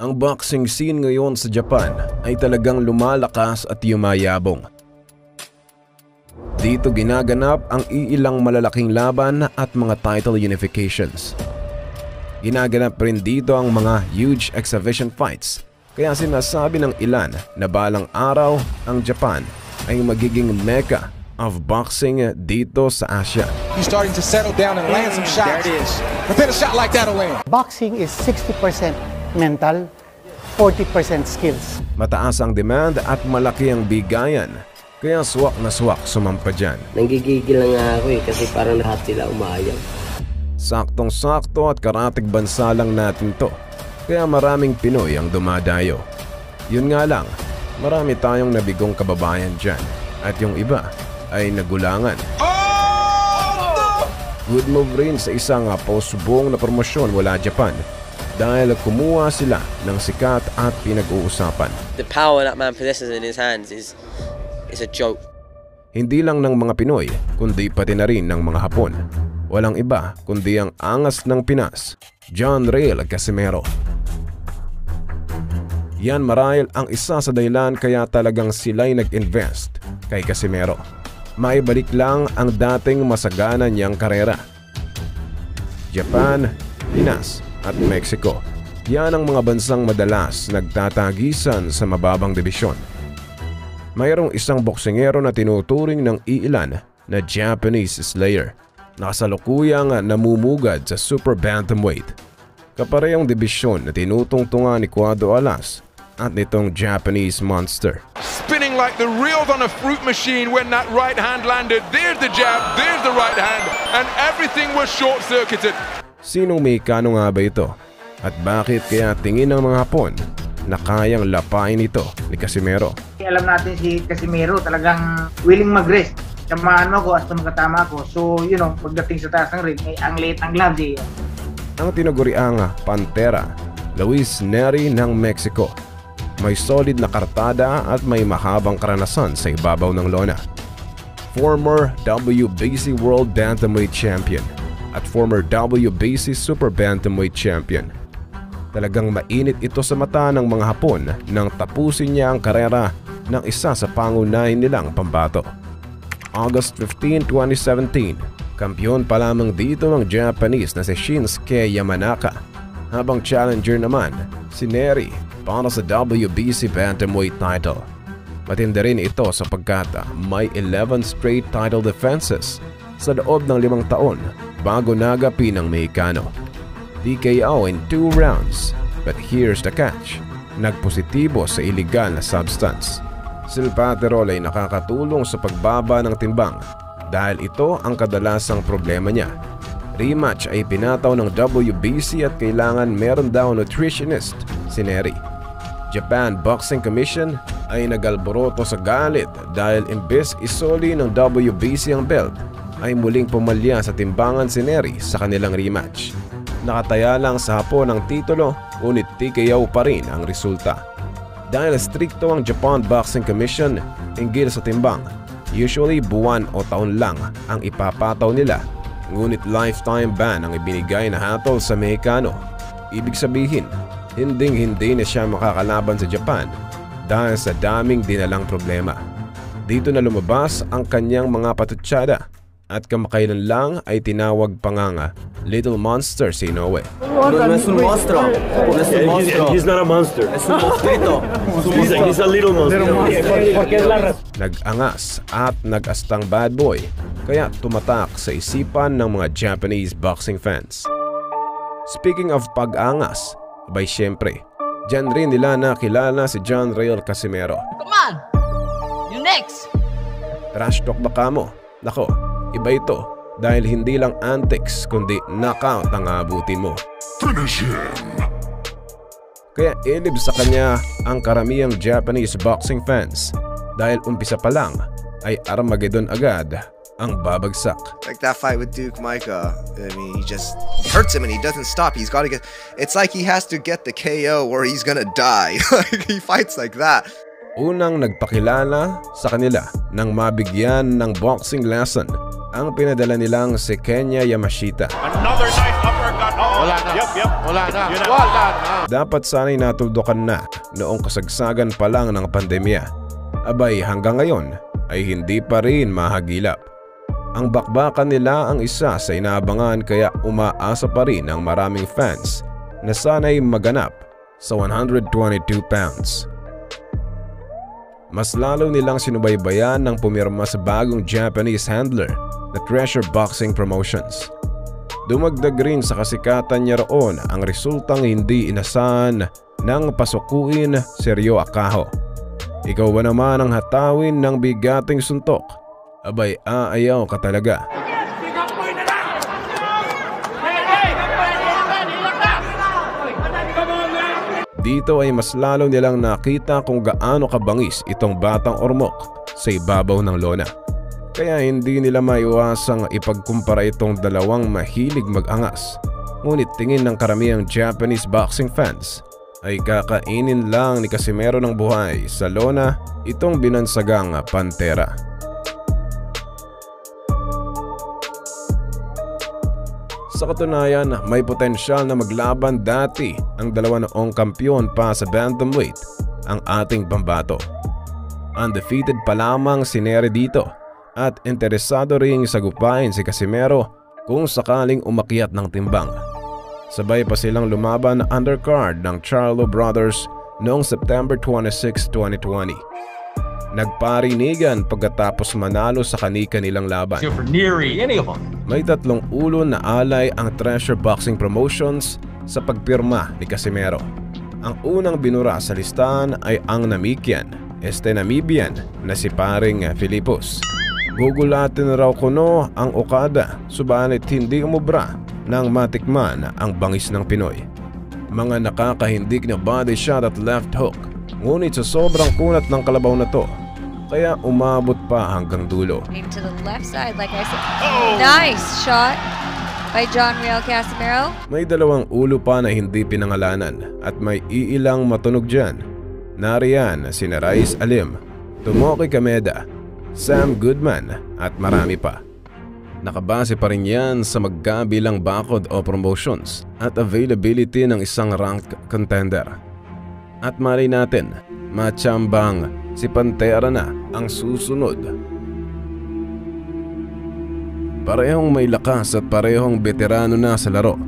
Ang boxing scene ngayon sa Japan ay talagang lumalakas at yumayabong. Dito ginaganap ang iilang malalaking laban at mga title unifications. Ginaganap rin dito ang mga huge exhibition fights kaya sinasabi ng ilan na balang araw ang Japan ay magiging mecca of boxing dito sa Asia. He's starting to settle down and land some shots. There it is. But then a shot like that'll land. Boxing is 60% mental, 40% skills. Mataas ang demand at malaki ang bigayan. Kaya swak na swak sumampa dyan. Nanggigigil na nga ako eh kasi parang lahat sila umayaw. Saktong-sakto at karatig bansa lang natin to. Kaya maraming Pinoy ang dumadayo. Yun nga lang, marami tayong nabigong kababayan dyan. At yung iba ay nagulangan. Good move rin sa isang pausubong na promosyon wala Japan dahil kumuha sila ng sikat at pinag-uusapan. The power that man possesses in his hands is is a joke. Hindi lang ng mga Pinoy, kundi pati na rin ng mga Hapon. Walang iba kundi ang angas ng Pinas, John Rail Casimero. Yan marahil ang isa sa dahilan kaya talagang sila'y nag-invest kay Casimero. Maibalik lang ang dating masagana niyang karera. Japan, Pinas at Mexico. Yan ang mga bansang madalas nagtatagisan sa mababang dibisyon. Mayroong isang boksingero na tinuturing ng iilan na Japanese Slayer na kasalukuyang namumugad sa Super Bantamweight. Kaparehong dibisyon na tinutungtungan ni Cuado Alas at nitong Japanese Monster. Spinning like the reels on a fruit machine when that right hand landed. There's the jab, there's the right hand, and everything was short-circuited. Sinong Mexicano nga ba ito? At bakit kaya tingin ng mga Hapon na kayang lapain ito ni Casimero? Alam natin si Casimero talagang willing mag-rest. Tamaan mo ako hasta makatama ako. So, you know, pagdating sa taas ng ring, eh, ang late ang gloves eh. Ang tinaguriang Pantera, Luis Neri ng Mexico. May solid na kartada at may mahabang karanasan sa ibabaw ng lona. Former WBC World Bantamweight Champion at former WBC Super Bantamweight Champion. Talagang mainit ito sa mata ng mga Hapon nang tapusin niya ang karera ng isa sa pangunahin nilang pambato. August 15, 2017, kampiyon pa lamang dito ang Japanese na si Shinsuke Yamanaka habang challenger naman si Neri para sa WBC Bantamweight title. Matindi rin ito sapagkat may 11 straight title defenses sa loob ng limang taon bago nagapi ng Mexicano. DKO in 2 rounds but here's the catch. Nagpositibo sa illegal na substance. Silpaterol ay nakakatulong sa pagbaba ng timbang dahil ito ang kadalasang problema niya. Rematch ay pinataw ng WBC at kailangan meron daw nutritionist si Neri. Japan Boxing Commission ay nagalboroto sa galit dahil imbes isoli ng WBC ang belt ay muling pumalya sa timbangan si Neri sa kanilang rematch. Nakataya lang sa hapon ang titulo ngunit TKO pa rin ang resulta. Dahil strikto ang Japan Boxing Commission hinggil sa timbang, usually buwan o taon lang ang ipapataw nila ngunit lifetime ban ang ibinigay na hatol sa Mexicano. Ibig sabihin, hinding hindi na siya makakalaban sa Japan dahil sa daming dinalang problema. Dito na lumabas ang kanyang mga patutsada at kamakailan lang ay tinawag pa nga nga Little Monster si Inoue. No es un monstruo. No es un monstruo. He's not a monster. Es un monstruito. He's a, he's a little monster. Nag-angas at nag-astang bad boy kaya tumatak sa isipan ng mga Japanese boxing fans. Speaking of pag-angas, abay syempre, dyan rin nila nakilala si John Rail Casimero. Come on! You next! Trash talk ba ka mo? Nako, iba ito dahil hindi lang antics kundi knockout ang aabutin mo. Finish him! Kaya ilib sa kanya ang karamihang Japanese boxing fans dahil umpisa pa lang ay Armageddon agad ang babagsak. Like that fight with Duke Micah, I mean, he just hurts him and he doesn't stop. He's got to get. It's like he has to get the KO or he's gonna die. like he fights like that. Unang nagpakilala sa kanila nang mabigyan ng boxing lesson ang pinadala nilang si Kenya Yamashita. Another nice uppercut. Oh, Wala na. Yep, yep. Wala na. Wala na. Dapat sana'y natuldukan na noong kasagsagan pa lang ng pandemya. Abay hanggang ngayon ay hindi pa rin mahagilap. Ang bakbakan nila ang isa sa inaabangan kaya umaasa pa rin ang maraming fans na sana'y maganap sa 122 pounds. Mas lalo nilang sinubaybayan ng pumirma sa bagong Japanese handler na Treasure Boxing Promotions. Dumagdag rin sa kasikatan niya roon ang resultang hindi inasahan ng pasukuin Seryo Akaho. Ikaw ba naman ang hatawin ng bigating suntok? Abay aayaw ka talaga. Dito ay mas lalo nilang nakita kung gaano kabangis itong batang ormok sa ibabaw ng lona. Kaya hindi nila maiwasang ipagkumpara itong dalawang mahilig mag-angas. Ngunit tingin ng karamihang Japanese boxing fans ay kakainin lang ni Casimero ng buhay sa lona itong binansagang Pantera. Sa katunayan, may potensyal na maglaban dati ang dalawa noong kampyon pa sa bantamweight, ang ating pambato. Undefeated pa lamang si Neri dito at interesado ring sagupain si Casimero kung sakaling umakyat ng timbang. Sabay pa silang lumaban na undercard ng Charlo Brothers noong September 26, 2020. Nagparinigan pagkatapos manalo sa kanika nilang laban. May tatlong ulo na alay ang Treasure Boxing Promotions sa pagpirma ni Casimero. Ang unang binura sa listahan ay ang Namikian, este Namibian na si paring Filipos. Gugulatin raw kuno ang Okada subalit hindi umubra nang matikman ang bangis ng Pinoy. Mga nakakahindik na body shot at left hook ngunit sa sobrang kunat ng kalabaw na to kaya umabot pa hanggang dulo. Aim to the left side, like I said. Nice shot by John Real Casimiro. May dalawang ulo pa na hindi pinangalanan at may iilang matunog dyan. Nariyan si Narais Alim, Tomoki Kameda, Sam Goodman at marami pa. Nakabase pa rin yan sa magkabilang bakod o promotions at availability ng isang ranked contender. At mali natin, machambang si Pantera na ang susunod. Parehong may lakas at parehong veterano na sa laro.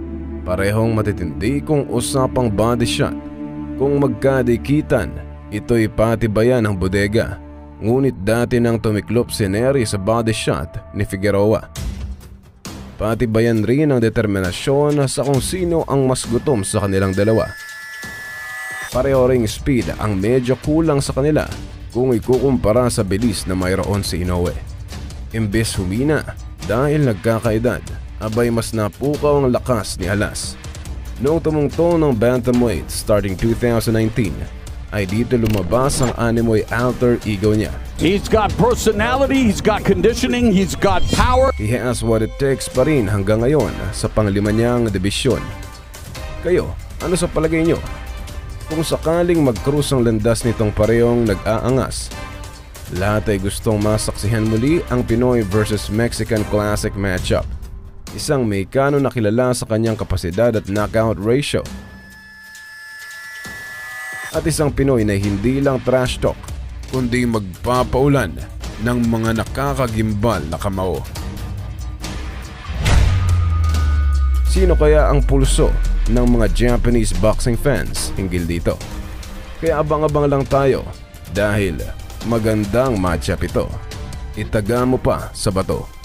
Parehong matitindi kung usapang body shot. Kung magkadikitan, ito'y patibayan ng bodega. Ngunit dati nang tumiklop si Neri sa body shot ni Figueroa. Patibayan rin ang determinasyon sa kung sino ang mas gutom sa kanilang dalawa. Pareho ring speed ang medyo kulang sa kanila kung ikukumpara sa bilis na mayroon si Inoue. Imbes humina dahil nagkakaedad, abay mas napukaw ang lakas ni Alas. Noong tumungtong ng Bantamweight starting 2019, ay dito lumabas ang animoy alter ego niya. He's got personality, he's got conditioning, he's got power. He has what it takes pa rin hanggang ngayon sa panglima niyang debisyon. Kayo, ano sa palagay niyo? Kung sakaling mag-cruise ang landas nitong parehong nag-aangas, lahat ay gustong masaksihan muli ang Pinoy versus Mexican Classic matchup. Isang Mexicano na kilala sa kanyang kapasidad at knockout ratio. At isang Pinoy na hindi lang trash talk, kundi magpapaulan ng mga nakakagimbal na kamao. Sino kaya ang pulso ng mga Japanese boxing fans hinggil dito? Kaya abang-abang lang tayo dahil magandang matchup ito. Itaga mo pa sa bato.